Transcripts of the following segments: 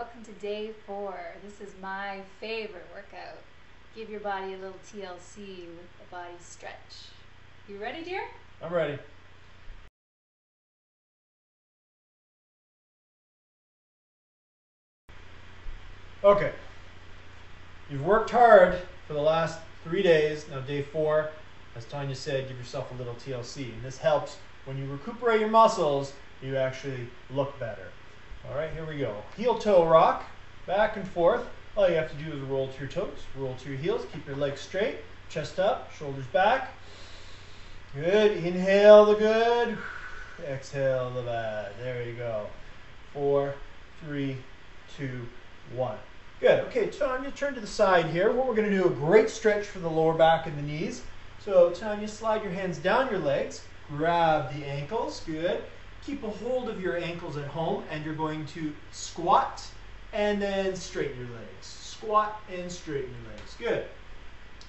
welcome to day four. This is my favorite workout. Give your body a little TLC with a body stretch. You ready, dear? I'm ready. Okay. You've worked hard for the last three days. Now, day four, as Tanya said, give yourself a little TLC. And this helps when you recuperate your muscles, you actually look better. All right, here we go. Heel toe rock, back and forth. All you have to do is roll to your toes, roll to your heels, keep your legs straight, chest up, shoulders back. Good. Inhale the good. Exhale the bad. There you go. Four, three, two, one. Good. Okay, Tanya, turn to the side here. What we're going to do a great stretch for the lower back and the knees. So Tanya, slide your hands down your legs. Grab the ankles. Good. Keep a hold of your ankles at home, and you're going to squat and then straighten your legs. Squat and straighten your legs. Good.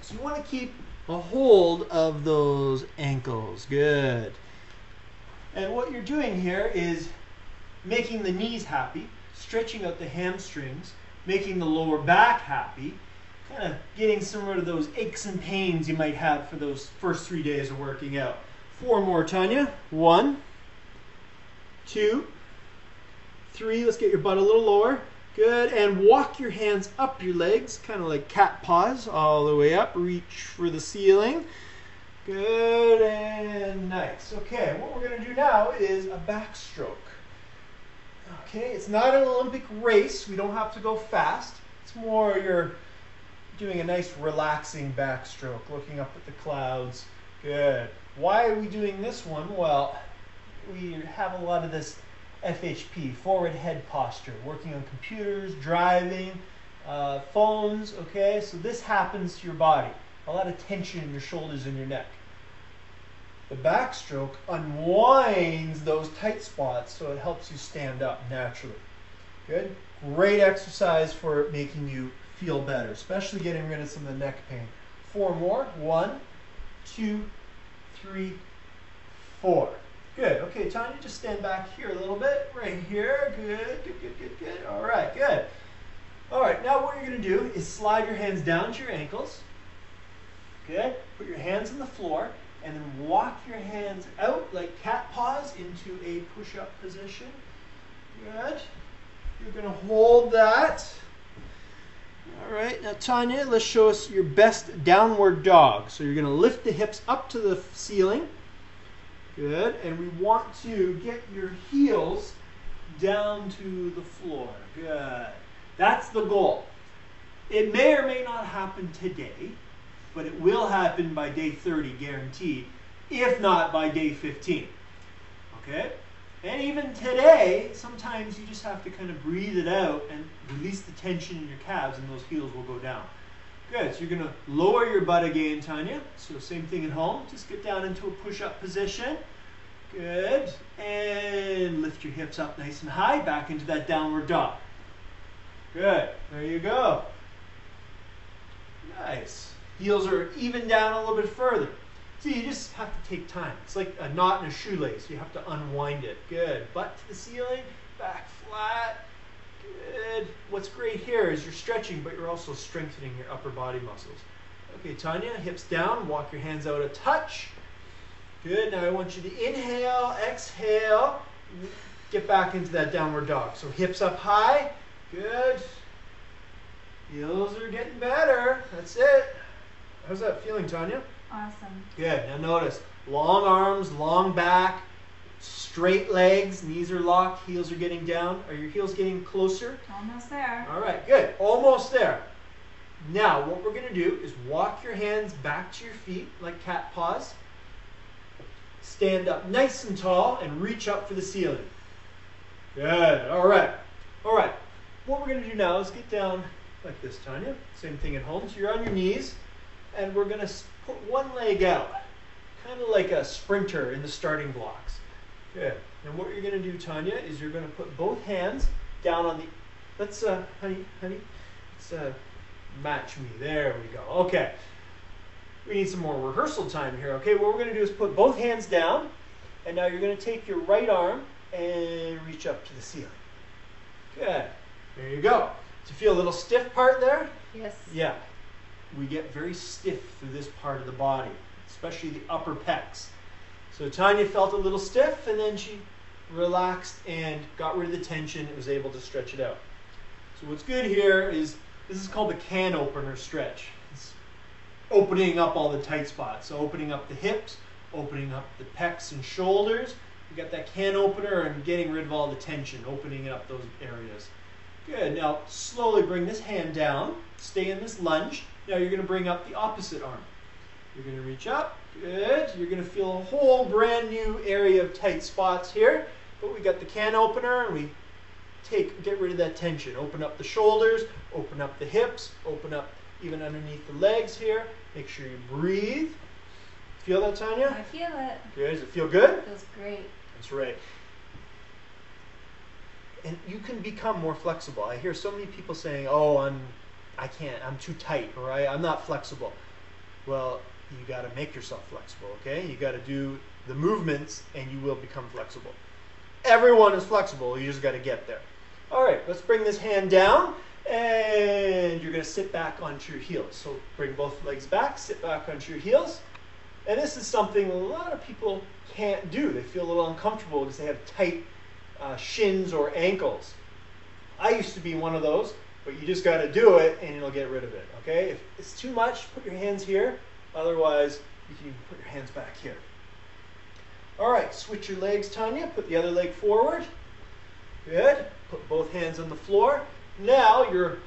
So you want to keep a hold of those ankles. Good. And what you're doing here is making the knees happy, stretching out the hamstrings, making the lower back happy, kind of getting some rid of those aches and pains you might have for those first three days of working out. Four more, Tanya. One, two, three. Let's get your butt a little lower. Good. And walk your hands up your legs, kind of like cat paws, all the way up. Reach for the ceiling. Good and nice. Okay, what we're going to do now is a backstroke. Okay, it's not an Olympic race. We don't have to go fast. It's more you're doing a nice relaxing backstroke, looking up at the clouds. Good. Why are we doing this one? Well, we have a lot of this FHP, forward head posture, working on computers, driving, uh, phones, okay? So this happens to your body. A lot of tension in your shoulders and your neck. The backstroke unwinds those tight spots so it helps you stand up naturally. Good? Great exercise for making you feel better, especially getting rid of some of the neck pain. Four more. One, two, three, four. Good. Okay, Tanya, just stand back here a little bit. Right here. Good, good, good, good, good. All right, good. All right, now what you're going to do is slide your hands down to your ankles. Good. Put your hands on the floor and then walk your hands out like cat paws into a push-up position. Good. You're going to hold that. All right, now Tanya, let's show us your best downward dog. So you're going to lift the hips up to the ceiling. Good, and we want to get your heels down to the floor. Good. That's the goal. It may or may not happen today, but it will happen by day 30 guaranteed, if not by day 15. Okay? And even today, sometimes you just have to kind of breathe it out and release the tension in your calves and those heels will go down. Good, so you're to lower your butt again, Tanya. So same thing at home. Just get down into a push-up position. Good. And lift your hips up nice and high, back into that downward dog. Good, there you go. Nice. Heels are even down a little bit further. So you just have to take time. It's like a knot in a shoelace. You have to unwind it. Good. Butt to the ceiling, back flat. Good. What's great here is you're stretching, but you're also strengthening your upper body muscles. Okay, Tanya, hips down. Walk your hands out a touch. Good. Now I want you to inhale, exhale. Get back into that downward dog. So hips up high. Good. Heels are getting better. That's it. How's that feeling, Tanya? Awesome. Good. Now notice long arms, long back, straight legs, knees are locked, heels are getting down. Are your heels getting closer? Almost there. All right, good. Almost there. Now, what we're going to do is walk your hands back to your feet like cat paws. Stand up nice and tall and reach up for the ceiling. Good. All right. All right. What we're going to do now is get down like this, Tanya. Same thing at home. So you're on your knees, and we're going to put one leg out, kind of like a sprinter in the starting blocks. Good. And what you're going to do, Tanya, is you're going to put both hands down on the. Let's, uh, honey, honey, let's uh, match me. There we go. Okay. We need some more rehearsal time here. Okay, what we're going to do is put both hands down, and now you're going to take your right arm and reach up to the ceiling. Good. There you go. Do you feel a little stiff part there? Yes. Yeah. We get very stiff through this part of the body, especially the upper pecs. So Tanya felt a little stiff and then she relaxed and got rid of the tension and was able to stretch it out. So what's good here is this is called the can opener stretch. It's opening up all the tight spots. So opening up the hips, opening up the pecs and shoulders. You got that can opener and getting rid of all the tension, opening up those areas. Good. Now slowly bring this hand down. Stay in this lunge. Now you're going to bring up the opposite arm. You're going to reach up. Good. You're going to feel a whole brand new area of tight spots here. But we got the can opener and we take get rid of that tension. Open up the shoulders, open up the hips, open up even underneath the legs here. Make sure you breathe. Feel that, Tanya? I feel it. Good. Does it feel good? Feels great. That's right. And you can become more flexible. I hear so many people saying, "Oh, I'm, I can't. I'm too tight, or I, I'm not flexible." Well, you got to make yourself flexible. Okay, you got to do the movements, and you will become flexible. Everyone is flexible. You just got to get there. All right, let's bring this hand down, and you're going to sit back onto your heels. So bring both legs back, sit back onto your heels. And this is something a lot of people can't do. They feel a little uncomfortable because they have tight uh, shins or ankles. I used to be one of those, but you just got to do it and it'll get rid of it. Okay? If it's too much, put your hands here. Otherwise, you can even put your hands back here. All right, switch your legs, Tanya. Put the other leg forward. Good. Put both hands on the floor. Now your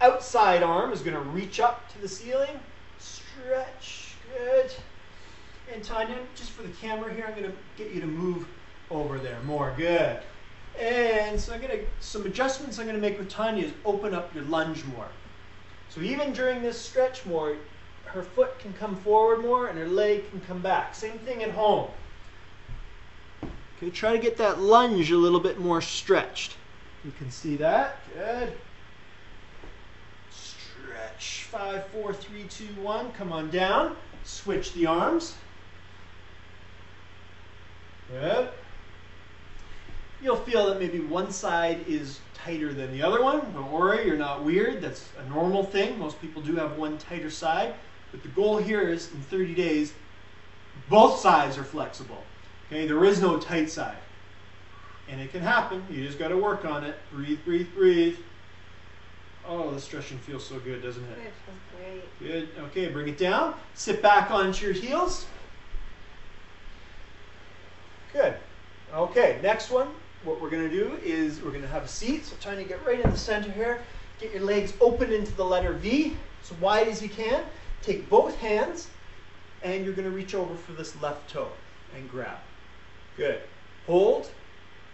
outside arm is going to reach up to the ceiling. Stretch. Good. And Tanya, just for the camera here, I'm going to get you to move over there more. Good. And so I'm going to, some adjustments I'm going to make with Tanya is open up your lunge more. So even during this stretch more, her foot can come forward more and her leg can come back. Same thing at home. Okay, try to get that lunge a little bit more stretched. You can see that. Good. Stretch. Five, four, three, two, one. Come on down. Switch the arms. Good. You'll feel that maybe one side is tighter than the other one. Don't worry, you're not weird. That's a normal thing. Most people do have one tighter side. But the goal here is in 30 days, both sides are flexible. Okay, there is no tight side. And it can happen. You just got to work on it. Breathe, breathe, breathe. Oh, the stretching feels so good, doesn't it? It feels great. Good. Okay, bring it down. Sit back onto your heels. Good. Okay, next one. What we're going to do is we're going to have a seat. So trying to get right in the center here. Get your legs open into the letter V, as wide as you can. Take both hands, and you're going to reach over for this left toe and grab. Good. Hold.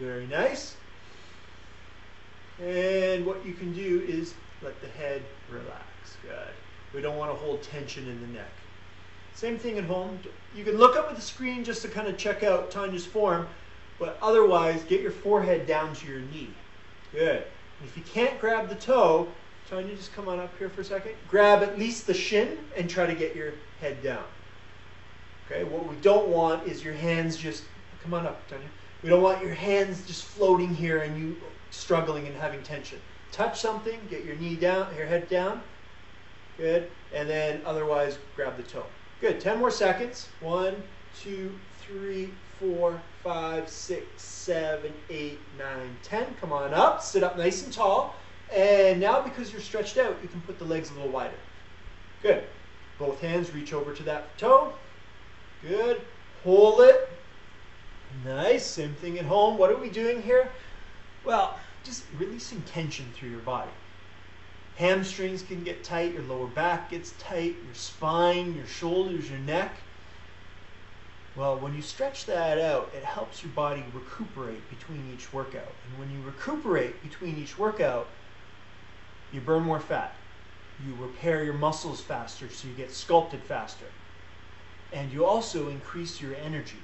Very nice. And what you can do is let the head relax. Good. We don't want to hold tension in the neck. Same thing at home. You can look up at the screen just to kind of check out Tanya's form, but otherwise get your forehead down to your knee. Good. And if you can't grab the toe, Tanya, just come on up here for a second. Grab at least the shin and try to get your head down. Okay, what we don't want is your hands just, come on up, Tanya. We don't want your hands just floating here and you struggling and having tension. Touch something, get your knee down, your head down. Good. And then otherwise grab the toe. Good. 10 more seconds. One, two, three, four, five, six, seven, eight, nine, ten. Come on up. Sit up nice and tall. And now because you're stretched out, you can put the legs a little wider. Good. Both hands reach over to that toe. Good. Hold it. Nice. Same thing at home. What are we doing here? Well, just releasing tension through your body. Hamstrings can get tight, your lower back gets tight, your spine, your shoulders, your neck. Well, when you stretch that out, it helps your body recuperate between each workout. And when you recuperate between each workout, you burn more fat. You repair your muscles faster, so you get sculpted faster. And you also increase your energy.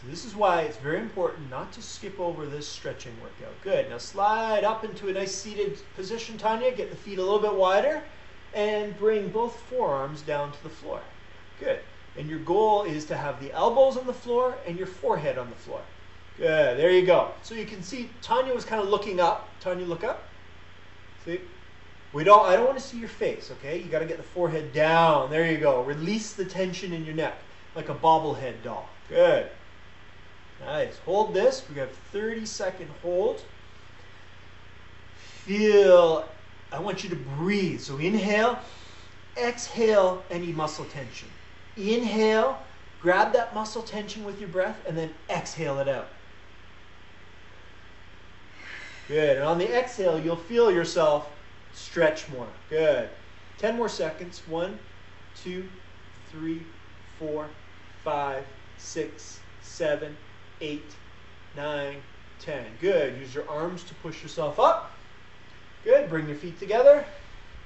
So this is why it's very important not to skip over this stretching workout. Good. Now slide up into a nice seated position, Tanya. Get the feet a little bit wider and bring both forearms down to the floor. Good. And your goal is to have the elbows on the floor and your forehead on the floor. Good. There you go. So you can see Tanya was kind of looking up. Tanya, look up. See? We don't. I don't want to see your face. Okay. You got to get the forehead down. There you go. Release the tension in your neck like a bobblehead doll. Good. Nice. Hold this. We have 30 second hold. Feel. I want you to breathe. So inhale. Exhale any muscle tension. Inhale. Grab that muscle tension with your breath and then exhale it out. Good. And on the exhale, you'll feel yourself stretch more. Good. 10 more seconds. One, two, three, four, five, six, seven, eight, nine, ten. Good. Use your arms to push yourself up. Good. Bring your feet together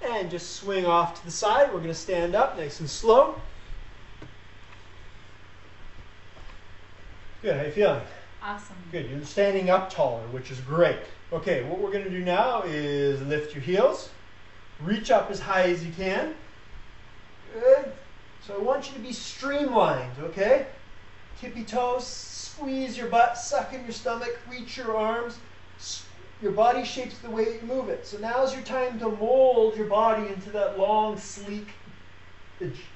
and just swing off to the side. We're going to stand up nice and slow. Good. How you feeling? Awesome. Good. You're standing up taller, which is great. Okay, what we're going to do now is lift your heels. Reach up as high as you can. Good. So I want you to be streamlined, okay? Tippy toes, squeeze your butt, suck in your stomach, reach your arms. Your body shapes the way you move it. So now's your time to mold your body into that long, sleek,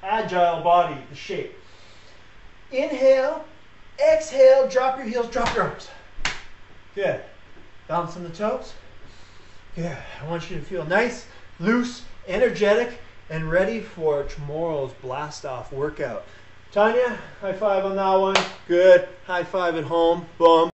agile body, the shape. Inhale, exhale, drop your heels, drop your arms. Good. Bounce on the toes. Yeah, I want you to feel nice, loose, energetic, and ready for tomorrow's blast off workout. Tanya, high five on that one. Good. High five at home. Boom.